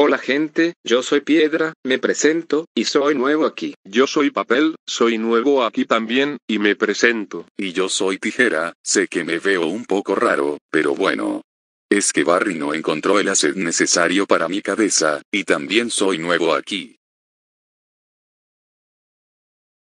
Hola gente, yo soy Piedra, me presento, y soy nuevo aquí. Yo soy Papel, soy nuevo aquí también, y me presento. Y yo soy Tijera, sé que me veo un poco raro, pero bueno. Es que Barry no encontró el acid necesario para mi cabeza, y también soy nuevo aquí.